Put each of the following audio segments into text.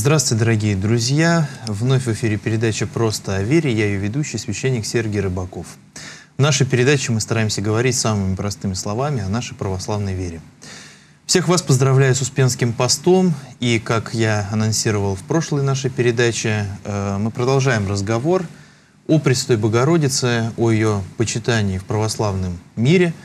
Здравствуйте, дорогие друзья! Вновь в эфире передача «Просто о вере». Я ее ведущий, священник Сергей Рыбаков. В нашей передаче мы стараемся говорить самыми простыми словами о нашей православной вере. Всех вас поздравляю с Успенским постом. И, как я анонсировал в прошлой нашей передаче, э, мы продолжаем разговор о Престой Богородице, о ее почитании в православном мире –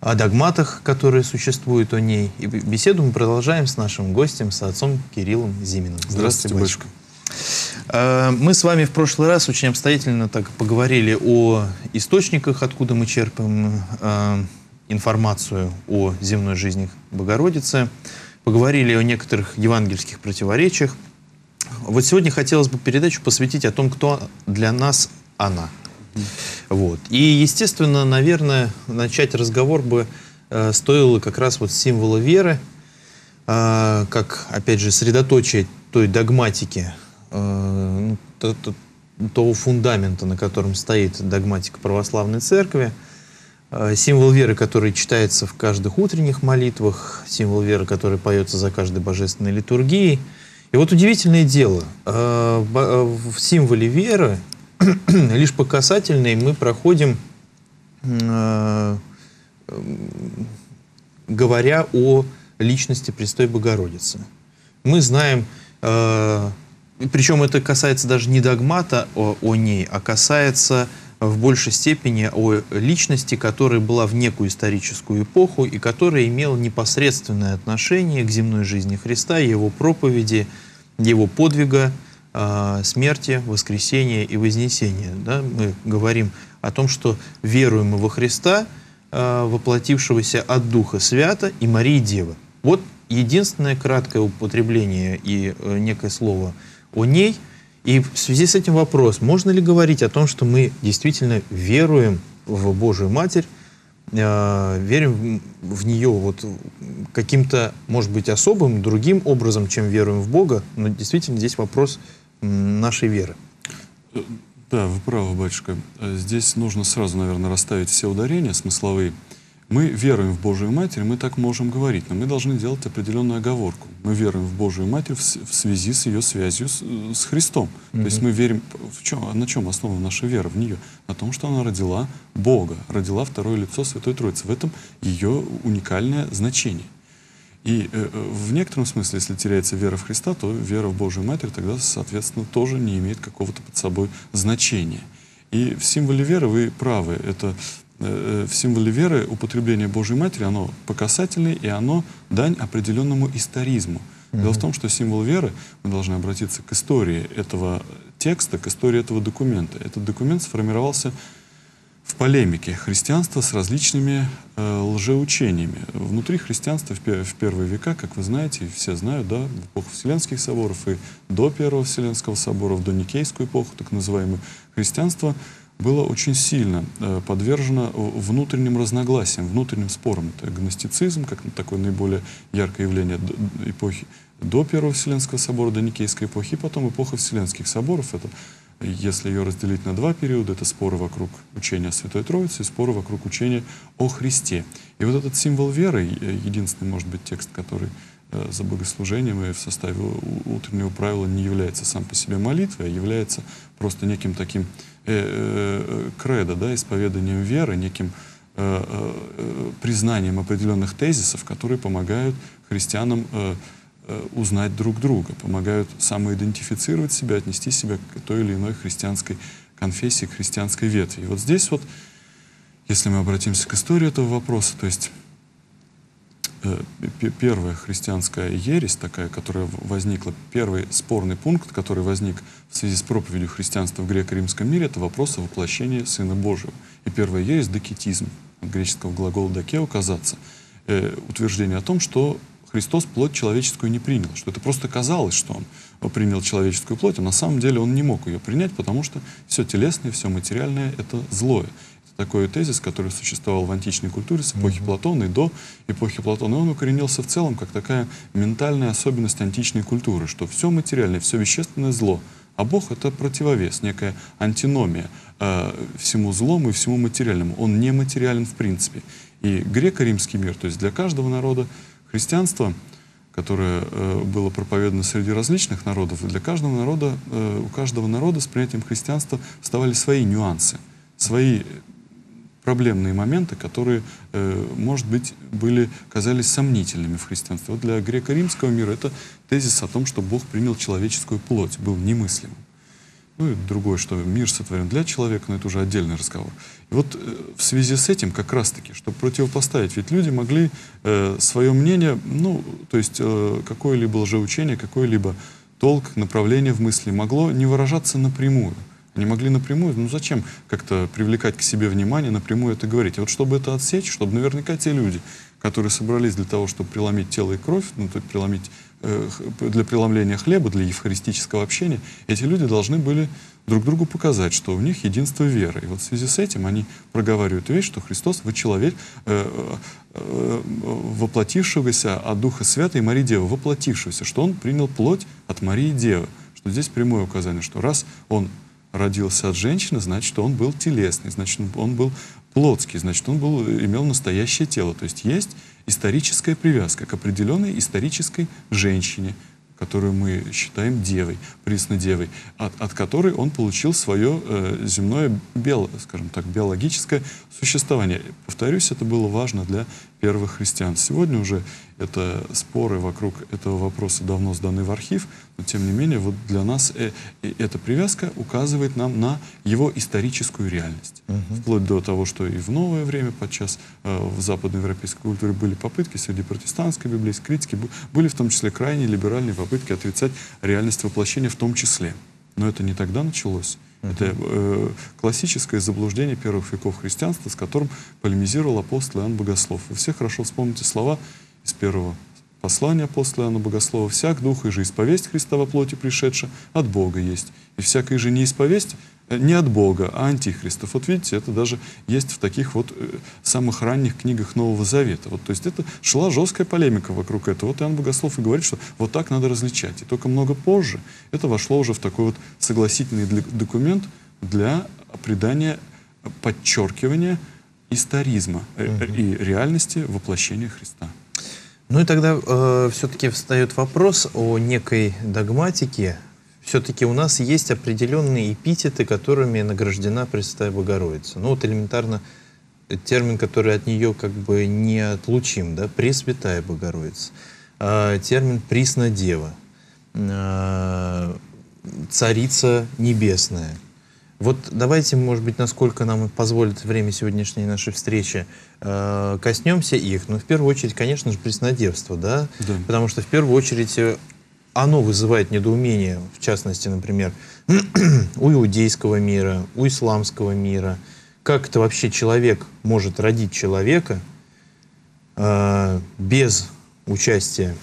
о догматах, которые существуют о ней. И беседу мы продолжаем с нашим гостем, с отцом Кириллом Зиминым. Здравствуйте, батюшка. Э, мы с вами в прошлый раз очень обстоятельно так поговорили о источниках, откуда мы черпаем э, информацию о земной жизни Богородицы. Поговорили о некоторых евангельских противоречиях. Вот сегодня хотелось бы передачу посвятить о том, кто для нас она. Вот. И, естественно, наверное, начать разговор бы э, стоило как раз вот символа веры, э, как, опять же, средоточие той догматики, э, ну, то, то, того фундамента, на котором стоит догматика православной церкви, э, символ веры, который читается в каждых утренних молитвах, символ веры, который поется за каждой божественной литургией. И вот удивительное дело, э, в символе веры лишь по касательной мы проходим, э, говоря о личности Престой Богородицы. Мы знаем, э, причем это касается даже не догмата о, о ней, а касается в большей степени о личности, которая была в некую историческую эпоху и которая имела непосредственное отношение к земной жизни Христа, его проповеди, его подвига, э, смерти, воскресения и вознесения. Да? Мы говорим о том, что веруем мы во Христа, э, воплотившегося от Духа Свята и Марии Девы. Вот единственное краткое употребление и э, некое слово о ней. И в связи с этим вопрос, можно ли говорить о том, что мы действительно веруем в Божию Матерь, э, верим в нее вот каким-то, может быть, особым, другим образом, чем веруем в Бога, но действительно здесь вопрос нашей веры. Э, да, вы правы, батюшка. Э, здесь нужно сразу, наверное, расставить все ударения смысловые. Мы веруем в Божию Матерь, мы так можем говорить, но мы должны делать определенную оговорку. Мы веруем в Божию Матерь в, в связи с ее связью с, с Христом. Mm-hmm. То есть мы верим, в чем, на чем основана наша вера в нее? На том, что она родила Бога, родила второе лицо Святой Троицы. В этом ее уникальное значение. И э, э, в некотором смысле, если теряется вера в Христа, то вера в Божию Матерь тогда, соответственно, тоже не имеет какого-то под собой значения. И в символе веры вы правы. Это э, э, в символе веры употребление Божьей Матери, оно показательное, и оно дань определенному историзму. Mm-hmm. Дело в том, что символ веры, мы должны обратиться к истории этого текста, к истории этого документа. Этот документ сформировался в полемике христианства с различными э, лжеучениями. Внутри христианства в, в первые века, как вы знаете, все знают, да, эпоху Вселенских соборов и до Первого Вселенского собора, в доникейскую эпоху, так называемую, христианство было очень сильно э, подвержено внутренним разногласиям, внутренним спорам. Это гностицизм, как такое наиболее яркое явление эпохи до Первого Вселенского собора, до Никейской эпохи, и потом эпоха Вселенских соборов. Это если ее разделить на два периода, это споры вокруг учения о Святой Троице и споры вокруг учения о Христе. И вот этот символ веры, э, единственный, может быть, текст, который э, за богослужением и в составе утреннего правила не является сам по себе молитвой, а является просто неким таким э, э, кредо, да, исповеданием веры, неким э, э, признанием определенных тезисов, которые помогают христианам э, Э, узнать друг друга, помогают самоидентифицировать себя, отнести себя к той или иной христианской конфессии, к христианской ветви. И вот здесь вот, если мы обратимся к истории этого вопроса, то есть э, первая христианская ересь такая, которая возникла, первый спорный пункт, который возник в связи с проповедью христианства в греко-римском мире, это вопрос о воплощении Сына Божьего. И первая ересь — докетизм, от греческого глагола «докео» — «казаться». Э, утверждение о том, что Христос плоть человеческую не принял, что это просто казалось, что он принял человеческую плоть, а на самом деле он не мог ее принять, потому что все телесное, все материальное — это злое. Это такой тезис, который существовал в античной культуре с эпохи mm-hmm. Платона и до эпохи Платона. И он укоренился в целом как такая ментальная особенность античной культуры, что все материальное, все вещественное зло, а Бог — это противовес, некая антиномия э, всему злому и всему материальному. Он не материален в принципе. И греко-римский мир, то есть для каждого народа, Христианство, которое э, было проповедано среди различных народов, для каждого народа, э, у каждого народа с принятием христианства вставали свои нюансы, свои проблемные моменты, которые, э, может быть, были, казались сомнительными в христианстве. Вот для греко-римского мира это тезис о том, что Бог принял человеческую плоть, был немыслимым. Ну и другое, что мир сотворен для человека, но это уже отдельный разговор. И вот э, в связи с этим как раз-таки, чтобы противопоставить, ведь люди могли э, свое мнение, ну, то есть э, какое-либо лжеучение, какой-либо толк, направление в мысли могло не выражаться напрямую. Они могли напрямую, ну зачем как-то привлекать к себе внимание, напрямую это говорить. И вот чтобы это отсечь, чтобы наверняка те люди, которые собрались для того, чтобы преломить тело и кровь, ну, то есть преломить для преломления хлеба, для евхаристического общения, эти люди должны были друг другу показать, что у них единство веры. И вот в связи с этим они проговаривают вещь, что Христос, вы человек, э, э, воплотившегося от Духа Святой Марии Девы, воплотившегося, что Он принял плоть от Марии Девы. Что здесь прямое указание, что раз Он родился от женщины, значит, он был телесный, значит, он был плотский, значит, он был, имел настоящее тело. То есть есть историческая привязка к определенной исторической женщине, которую мы считаем девой, преснодевой, от, от которой он получил свое э, земное, био, скажем так, биологическое существование. Повторюсь, это было важно для первых христиан. Сегодня уже это споры вокруг этого вопроса давно сданы в архив, но тем не менее вот для нас э, э, эта привязка указывает нам на его историческую реальность. Угу. Вплоть до того, что и в новое время подчас э, в западноевропейской культуре были попытки среди протестантской библейской критики, были в том числе крайне либеральные попытки отрицать реальность воплощения в том числе. Но это не тогда началось. Это э, классическое заблуждение первых веков христианства, с которым полемизировал апостол Иоанн Богослов. Вы все хорошо вспомните слова из первого послания апостола Иоанна Богослова. «Всяк дух и же исповесть Христа во плоти пришедшая от Бога есть, и всякая же не исповесть э, не от Бога, а антихристов». Вот видите, это даже есть в таких вот э, самых ранних книгах Нового Завета. Вот, то есть это шла жесткая полемика вокруг этого. Вот Иоанн Богослов и говорит, что вот так надо различать. И только много позже это вошло уже в такой вот согласительный документ для придания, подчеркивания историзма угу. и реальности воплощения Христа. Ну и тогда э, все-таки встает вопрос о некой догматике. Все-таки у нас есть определенные эпитеты, которыми награждена Пресвятая Богородица. Ну вот элементарно термин, который от нее как бы не отлучим, да, Пресвятая Богородица. Э, термин Приснодева, э, Царица Небесная – вот давайте, может быть, насколько нам позволит время сегодняшней нашей встречи, э, коснемся их. Ну, в первую очередь, конечно же, преснодевство, да? да? Потому что в первую очередь э, оно вызывает недоумение, в частности, например, у иудейского мира, у исламского мира. Как это вообще человек может родить человека э, без участия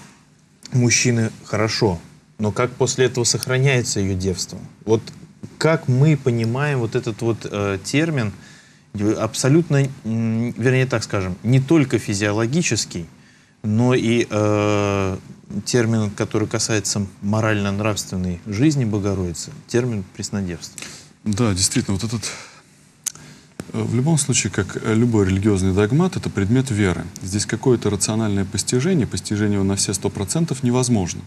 мужчины хорошо, но как после этого сохраняется ее девство? Вот как мы понимаем вот этот вот э, термин, абсолютно, вернее так скажем, не только физиологический, но и э, термин, который касается морально-нравственной жизни Богородицы, термин преснодевства. Да, действительно, вот этот э, в любом случае, как любой религиозный догмат, это предмет веры. Здесь какое-то рациональное постижение, постижение его на все сто процентов невозможно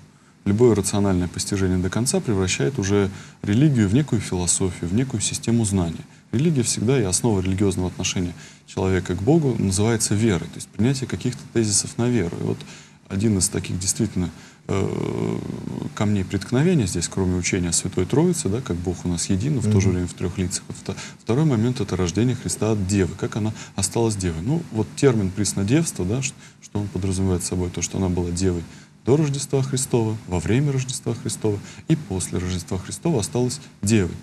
любое рациональное постижение до конца превращает уже религию в некую философию, в некую систему знаний. Религия всегда и основа религиозного отношения человека к Богу называется верой, то есть принятие каких-то тезисов на веру. И вот один из таких действительно э, камней преткновения здесь, кроме учения Святой Троице, да, как Бог у нас един, но в то же время в трех лицах. Второй момент — это рождение Христа от Девы, как она осталась Девой. Ну, вот термин «преснодевство», да, что, он подразумевает собой, то, что она была Девой до Рождества Христова, во время Рождества Христова и после Рождества Христова осталась девой.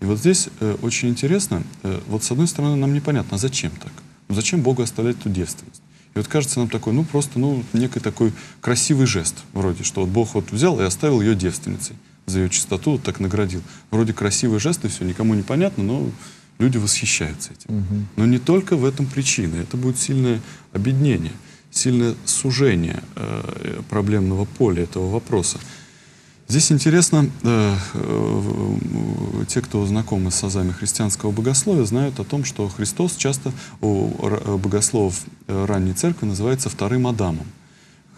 И вот здесь э, очень интересно, э, вот с одной стороны нам непонятно, а зачем так? Зачем Богу оставлять эту девственность? И вот кажется нам такой, ну просто, ну, некий такой красивый жест, вроде, что вот Бог вот взял и оставил ее девственницей, за ее чистоту вот так наградил. Вроде красивый жест, и все, никому не понятно, но люди восхищаются этим. Угу. Но не только в этом причина, это будет сильное объединение сильное сужение э, проблемного поля этого вопроса. Здесь интересно, э, э, те, кто знакомы с азами христианского богословия, знают о том, что Христос часто у богословов ранней церкви называется вторым Адамом.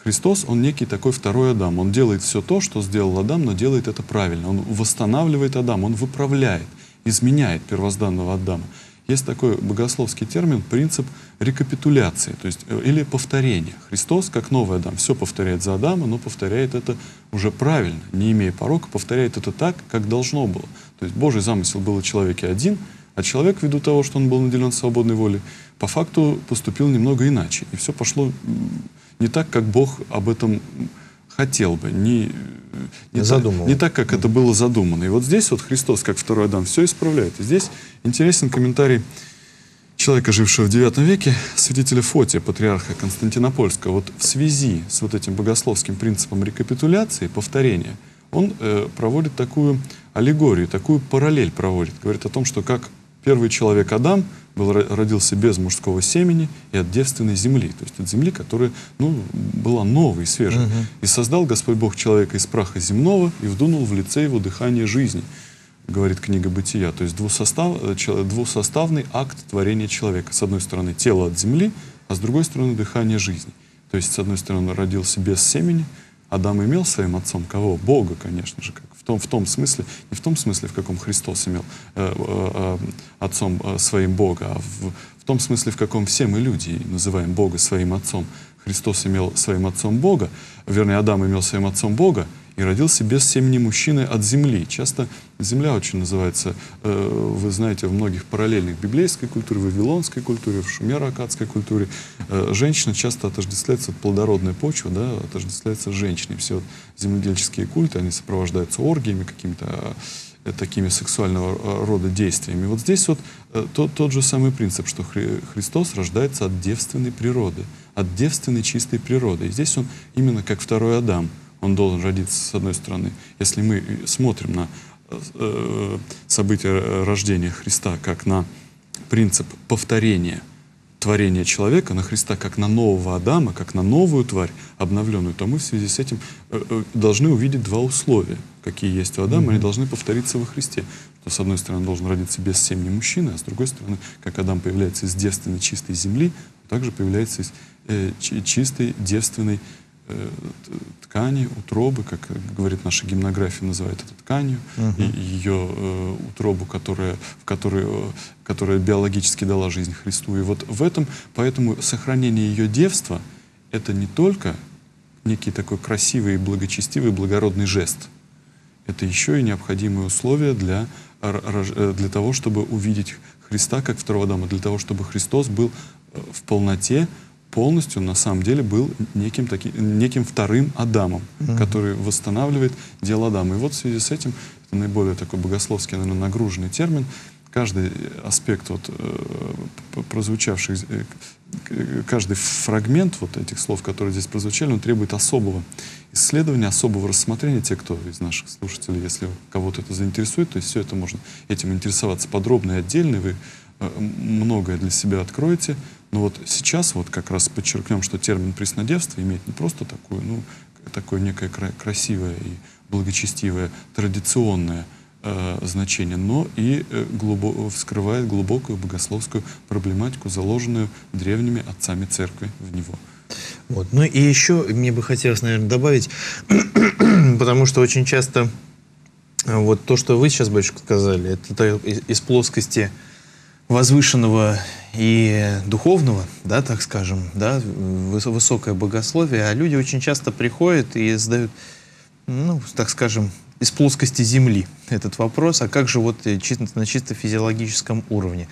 Христос, он некий такой второй Адам. Он делает все то, что сделал Адам, но делает это правильно. Он восстанавливает Адам, он выправляет, изменяет первозданного Адама. Есть такой богословский термин принцип рекапитуляции, то есть э, или повторения. Христос, как новый Адам, все повторяет за Адама, но повторяет это уже правильно, не имея порока, повторяет это так, как должно было. То есть Божий замысел был о человеке один, а человек, ввиду того, что он был наделен свободной волей, по факту поступил немного иначе. И все пошло не так, как Бог об этом хотел бы, не, не, задумал. не так, как это было задумано. И вот здесь вот Христос, как второй Адам, все исправляет. И здесь интересен комментарий человека, жившего в IX веке, святителя Фотия, патриарха Константинопольского. Вот в связи с вот этим богословским принципом рекапитуляции, повторения, он э, проводит такую аллегорию, такую параллель проводит. Говорит о том, что как первый человек Адам был, родился без мужского семени и от девственной земли, то есть от земли, которая ну, была новой, свежей. Угу. И создал Господь Бог человека из праха земного и вдунул в лице его дыхание жизни, говорит книга Бытия. То есть двусостав, э, двусоставный акт творения человека. С одной стороны тело от земли, а с другой стороны дыхание жизни. То есть с одной стороны родился без семени, Адам имел своим отцом кого? Бога, конечно же, как том, в том смысле, не в том смысле, в каком Христос имел э, э, э отцом э, своим Бога, а в, в том смысле, в каком все мы люди называем Бога своим отцом. Христос имел своим отцом Бога, вернее, Адам имел своим отцом Бога, и родился без семени мужчины от земли. Часто земля очень называется, э, вы знаете, в многих параллельных библейской культуре, в вавилонской культуре, в шумеро-акадской культуре. Э, женщина часто отождествляется, плодородная почва, да, отождествляется женщиной. Все земледельческие культы, они сопровождаются оргиями, какими-то э, такими сексуального рода действиями. Вот здесь вот тот, тот же самый принцип, что Хри Христос рождается от девственной природы, от девственной чистой природы. И здесь он именно как второй Адам – он должен родиться с одной стороны. Если мы смотрим на э, события рождения Христа как на принцип повторения творения человека, на Христа как на нового Адама, как на новую тварь, обновленную, то мы в связи с этим э, э, должны увидеть два условия, какие есть у Адама, mm-hmm. они должны повториться во Христе. То, с одной стороны, должен родиться без семени мужчины, а с другой стороны, как Адам появляется из девственной чистой земли, также появляется из э, чистой девственной Э, ткани, утробы, как говорит наша гимнография, называет это тканью, uh и ее э, утробу, которая, в которую, которая биологически дала жизнь Христу. И вот в этом, поэтому сохранение ее девства — это не только некий такой красивый, благочестивый, благородный жест. Это еще и необходимые условия для, э, для того, чтобы увидеть Христа как второго Адама, для того, чтобы Христос был э, в полноте полностью на самом деле был неким, таки, неким вторым Адамом, mm-hmm. который восстанавливает дело Адама. И вот в связи с этим, это наиболее такой богословский, наверное, нагруженный термин, каждый аспект вот, э, прозвучавших, э, каждый фрагмент вот этих слов, которые здесь прозвучали, он требует особого исследования, особого рассмотрения. Те, кто из наших слушателей, если кого-то это заинтересует, то есть все это можно этим интересоваться подробно и отдельно, вы э, многое для себя откроете. Но вот сейчас вот как раз подчеркнем, что термин преснодевство имеет не просто такую, ну, такое некое красивое и благочестивое, традиционное э, значение, но и э, глубо, вскрывает глубокую богословскую проблематику, заложенную древними отцами церкви в него. Вот. Ну и еще мне бы хотелось, наверное, добавить, потому что очень часто э, вот то, что вы сейчас, батюшка, сказали, это из плоскости возвышенного и духовного, да, так скажем, да, высокое богословие, а люди очень часто приходят и задают, ну, так скажем, из плоскости Земли этот вопрос, а как же вот чисто, на чисто физиологическом уровне?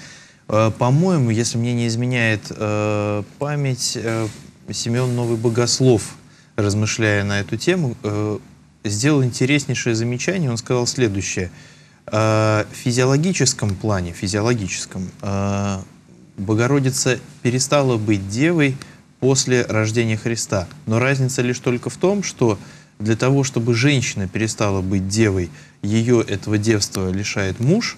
Э, по-моему, если мне не изменяет э, память, э, Семен Новый Богослов, размышляя на эту тему, э, сделал интереснейшее замечание. Он сказал следующее – Э, физиологическом плане, физиологическом, э, Богородица перестала быть девой после рождения Христа. Но разница лишь только в том, что для того, чтобы женщина перестала быть девой, ее этого девства лишает муж,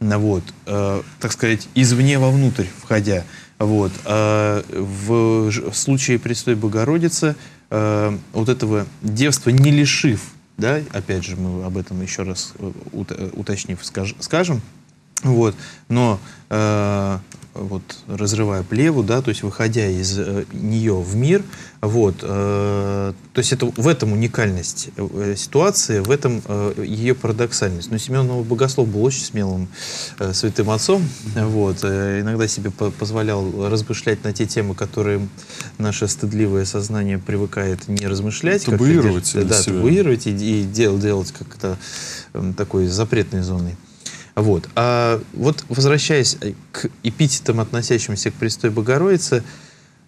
вот, э, так сказать, извне вовнутрь входя. Вот, э, в, случае Престой Богородицы вот этого девства не лишив да, опять же, мы об этом еще раз э, уточнив скажем, Вот. Но э, вот, разрывая плеву, да, то есть выходя из э, нее в мир, вот, э, то есть это в этом уникальность э, ситуации, в этом э, ее парадоксальность. Но Семен Новый Богослов был очень смелым э, святым отцом, вот, э, иногда себе по позволял размышлять на те темы, которые наше стыдливое сознание привыкает не размышлять, табуировать, как да, табуировать и, и дел, делать как-то э, такой запретной зоной. Вот. А вот возвращаясь к эпитетам, относящимся к Престой Богородице,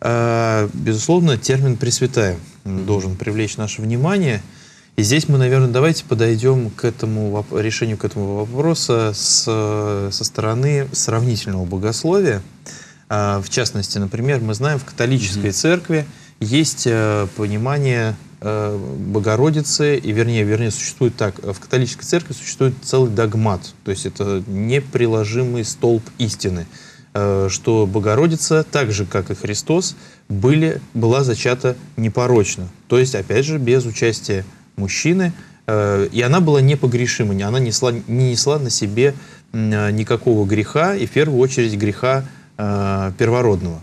а, безусловно, термин «пресвятая» должен привлечь наше внимание. И здесь мы, наверное, давайте подойдем к этому решению к этому вопроса с, со стороны сравнительного богословия. А, в частности, например, мы знаем, в католической mm-hmm. церкви есть э, понимание Богородицы, и вернее, вернее, существует так, в католической церкви существует целый догмат, то есть это неприложимый столб истины, э, что Богородица, так же, как и Христос, были, была зачата непорочно, то есть, опять же, без участия мужчины, э, и она была непогрешима, она несла, не несла на себе никакого греха, и в первую очередь греха первородного.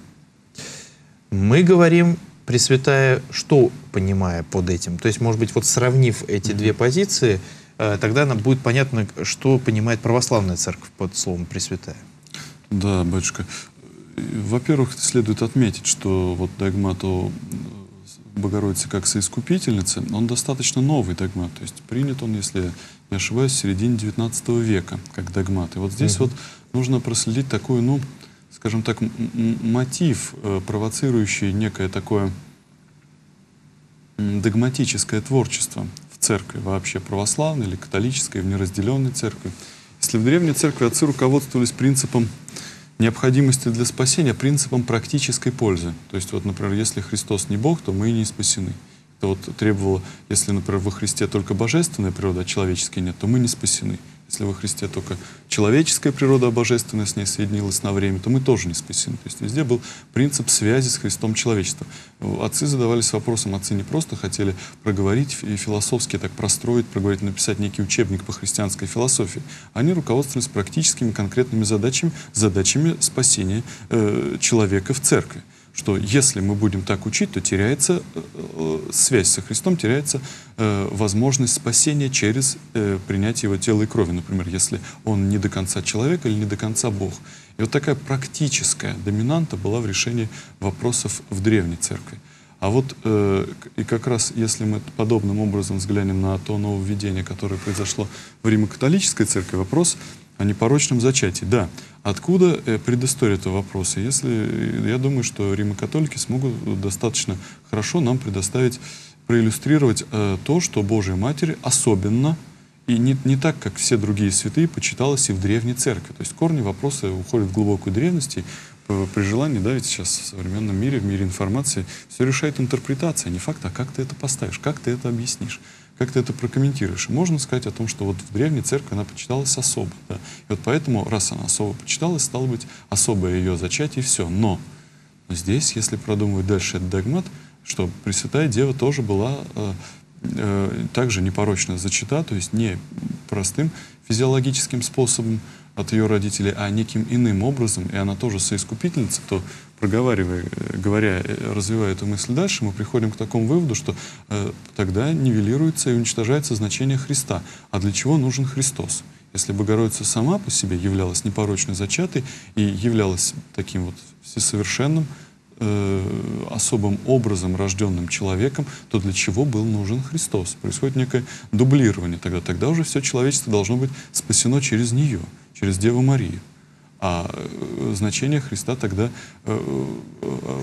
Мы говорим Пресвятая что понимая под этим? То есть, может быть, вот сравнив эти две позиции, э, тогда нам будет понятно, что понимает православная церковь под словом Пресвятая. Да, батюшка. Во-первых, следует отметить, что вот догмат о Богородице как соискупительнице, он достаточно новый догмат. То есть принят он, если не ошибаюсь, в середине XIX века как догмат. И вот здесь угу. вот нужно проследить такую, ну, скажем так, мотив, э, провоцирующий некое такое догматическое творчество в церкви, вообще православной или католической, в неразделенной церкви. Если в древней церкви отцы руководствовались принципом необходимости для спасения, принципом практической пользы. То есть, вот, например, если Христос не Бог, то мы и не спасены. Это вот требовало, если, например, во Христе только божественная природа, а человеческой нет, то мы не спасены. Если во Христе только человеческая природа, а божественная с ней соединилась на время, то мы тоже не спасены. То есть везде был принцип связи с Христом человечества. Отцы задавались вопросом, отцы не просто хотели проговорить и философски так простроить, проговорить, написать некий учебник по христианской философии. Они руководствовались практическими конкретными задачами, задачами спасения э, человека в церкви что если мы будем так учить, то теряется э, э, связь со Христом, теряется э, возможность спасения через э, принятие его тела и крови. Например, если он не до конца человек или не до конца Бог. И вот такая практическая доминанта была в решении вопросов в Древней Церкви. А вот э, и как раз если мы подобным образом взглянем на то нововведение, которое произошло в Римо-католической церкви, вопрос о непорочном зачатии. Да, откуда э, предыстория этого вопроса? Если, э, я думаю, что римокатолики смогут достаточно хорошо нам предоставить, проиллюстрировать э, то, что Божья Матерь особенно и не, не так, как все другие святые, почиталась и в Древней Церкви. То есть корни вопроса уходят в глубокую древность, и при желании, да, ведь сейчас в современном мире, в мире информации, все решает интерпретация, не факт, а как ты это поставишь, как ты это объяснишь. Как ты это прокомментируешь? Можно сказать о том, что вот в древней церкви она почиталась особо. Да? И вот поэтому, раз она особо почиталась, стало быть особое ее зачатие, и все. Но, но здесь, если продумывать дальше этот догмат, что Пресвятая Дева тоже была э, э, также непорочно зачата, то есть не простым физиологическим способом от ее родителей, а неким иным образом, и она тоже соискупительница, то проговаривая, э, говоря, э, развивая эту мысль дальше, мы приходим к такому выводу, что э, тогда нивелируется и уничтожается значение Христа. А для чего нужен Христос? Если Богородица сама по себе являлась непорочно зачатой и являлась таким вот всесовершенным, э, особым образом рожденным человеком, то для чего был нужен Христос? Происходит некое дублирование тогда. Тогда уже все человечество должно быть спасено через нее, через Деву Марию. А э, значение Христа тогда, э, э,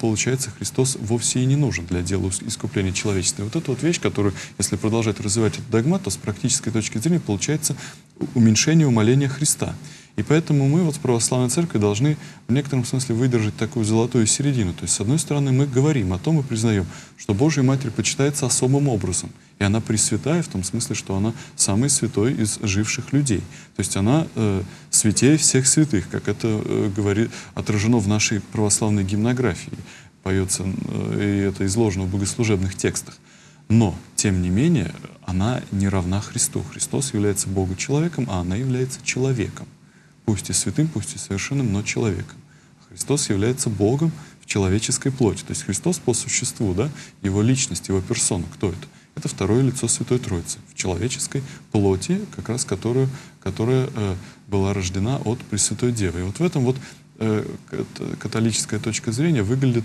получается, Христос вовсе и не нужен для дела искупления человечества. Вот эта вот вещь, которую, если продолжать развивать этот догмат, то с практической точки зрения получается уменьшение умоления Христа. И поэтому мы вот в православной церкви должны в некотором смысле выдержать такую золотую середину. То есть, с одной стороны, мы говорим о том и признаем, что Божья Матерь почитается особым образом. И она пресвятая в том смысле, что она самый святой из живших людей. То есть она э, святее всех святых, как это э, говорит, отражено в нашей православной гимнографии. Поется, э, и это изложено в богослужебных текстах. Но, тем не менее, она не равна Христу. Христос является Богом-человеком, а она является человеком. Пусть и святым, пусть и совершенным, но человеком. Христос является Богом в человеческой плоти. То есть Христос по существу, да, его личность, его персона, кто это? Это второе лицо Святой Троицы в человеческой плоти, как раз которую, которая э, была рождена от Пресвятой Девы. И вот в этом вот э, католическая точка зрения выглядит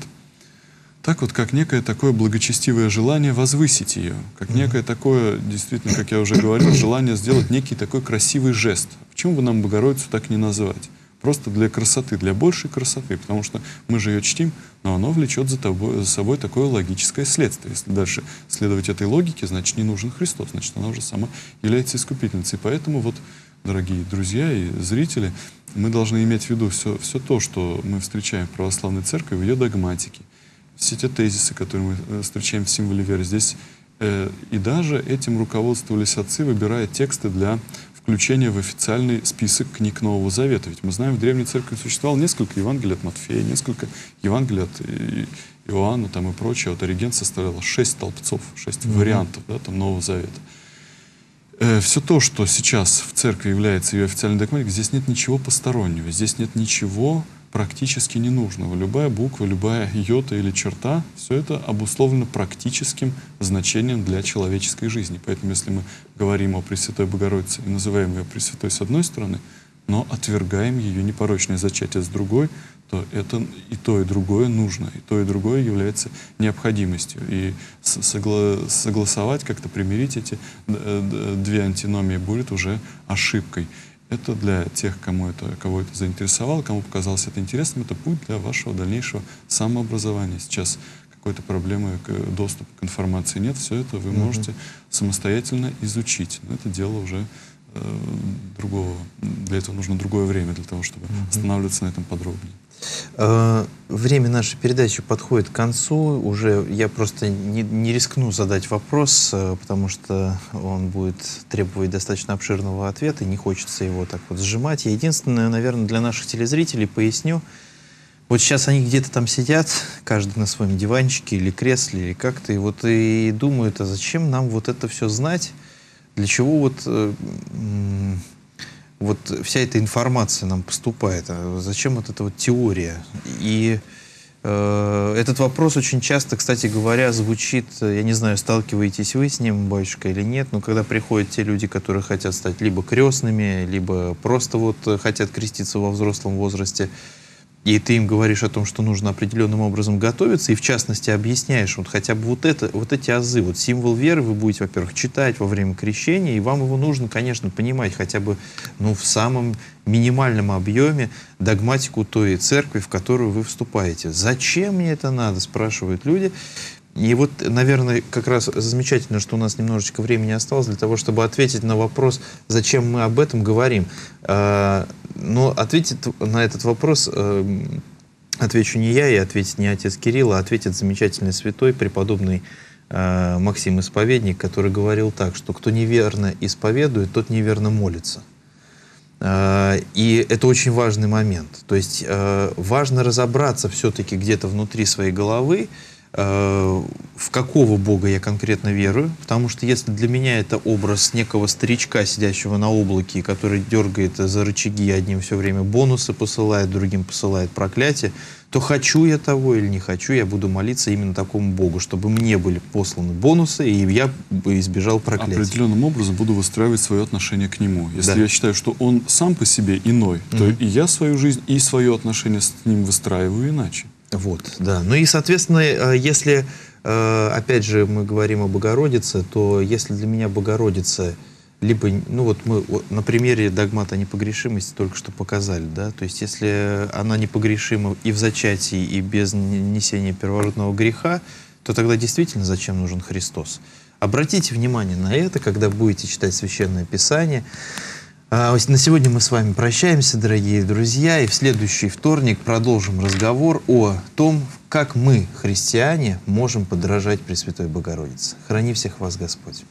так вот, как некое такое благочестивое желание возвысить ее, как некое такое, действительно, как я уже говорил, желание сделать некий такой красивый жест. Почему бы нам Богородицу так не называть? Просто для красоты, для большей красоты, потому что мы же ее чтим, но оно влечет за, тобой, за собой такое логическое следствие. Если дальше следовать этой логике, значит, не нужен Христос, значит, она уже сама является искупительницей. Поэтому вот, дорогие друзья и зрители, мы должны иметь в виду все, все то, что мы встречаем в православной церкви, в ее догматике, все те тезисы, которые мы э, встречаем в символе веры. Здесь э, и даже этим руководствовались отцы, выбирая тексты для включения в официальный список книг Нового Завета. Ведь мы знаем, в Древней Церкви существовало несколько Евангелий от Матфея, несколько Евангелий от э, Иоанна там и прочее. Вот Ориген составлял шесть столбцов, шесть mm-hmm. вариантов да, там, Нового Завета. Э, все то, что сейчас в церкви является ее официальной документом, здесь нет ничего постороннего, здесь нет ничего практически ненужного. Любая буква, любая йота или черта, все это обусловлено практическим значением для человеческой жизни. Поэтому если мы говорим о Пресвятой Богородице и называем ее Пресвятой с одной стороны, но отвергаем ее непорочное зачатие с другой, то это и то, и другое нужно, и то, и другое является необходимостью. И согла согласовать, как-то примирить эти две антиномии будет уже ошибкой. Это для тех, кому это, кого это заинтересовало, кому показалось это интересным, это путь для вашего дальнейшего самообразования. Сейчас какой-то проблемы к доступу к информации нет, все это вы можете самостоятельно изучить. Но это дело уже другого. Для этого нужно другое время, для того, чтобы останавливаться на этом подробнее. Э, время нашей передачи подходит к концу. Уже я просто не, не рискну задать вопрос, э, потому что он будет требовать достаточно обширного ответа. Не хочется его так вот сжимать. Я единственное, наверное, для наших телезрителей поясню. Вот сейчас они где-то там сидят, каждый на своем диванчике или кресле, или как-то, и вот и думают, а зачем нам вот это все знать? Для чего вот э, вот вся эта информация нам поступает? А зачем вот эта вот теория? И э, этот вопрос очень часто, кстати говоря, звучит, я не знаю, сталкиваетесь вы с ним, батюшка, или нет, но когда приходят те люди, которые хотят стать либо крестными, либо просто вот хотят креститься во взрослом возрасте, и ты им говоришь о том, что нужно определенным образом готовиться, и в частности объясняешь вот хотя бы вот, это, вот эти азы, вот символ веры вы будете, во-первых, читать во время крещения, и вам его нужно, конечно, понимать хотя бы ну, в самом минимальном объеме догматику той церкви, в которую вы вступаете. Зачем мне это надо, спрашивают люди. И вот, наверное, как раз замечательно, что у нас немножечко времени осталось для того, чтобы ответить на вопрос, зачем мы об этом говорим. А, но ответить на этот вопрос э, отвечу не я и ответит не отец Кирилл, а ответит замечательный святой, преподобный э, Максим Исповедник, который говорил так, что кто неверно исповедует, тот неверно молится. Э, и это очень важный момент. То есть важно разобраться все-таки где-то внутри своей головы, Э, в какого Бога я конкретно верую, потому что если для меня это образ некого старичка, сидящего на облаке, который дергает за рычаги, одним все время бонусы посылает, другим посылает проклятие, то хочу я того или не хочу, я буду молиться именно такому Богу, чтобы мне были посланы бонусы, и я бы избежал проклятия. Определенным образом буду выстраивать свое отношение к Нему. Если да. я считаю, что Он сам по себе иной, то mm и я свою жизнь и свое отношение с Ним выстраиваю иначе. Вот, да. Ну и, соответственно, э, если, э, опять же, мы говорим о Богородице, то если для меня Богородица либо, ну вот мы на примере догмата непогрешимости только что показали, да, то есть если она непогрешима и в зачатии, и без несения первородного греха, то тогда действительно зачем нужен Христос? Обратите внимание на это, когда будете читать Священное Писание. А, на сегодня мы с вами прощаемся, дорогие друзья, и в следующий вторник продолжим разговор о том, как мы, христиане, можем подражать Пресвятой Богородице. Храни всех вас Господь!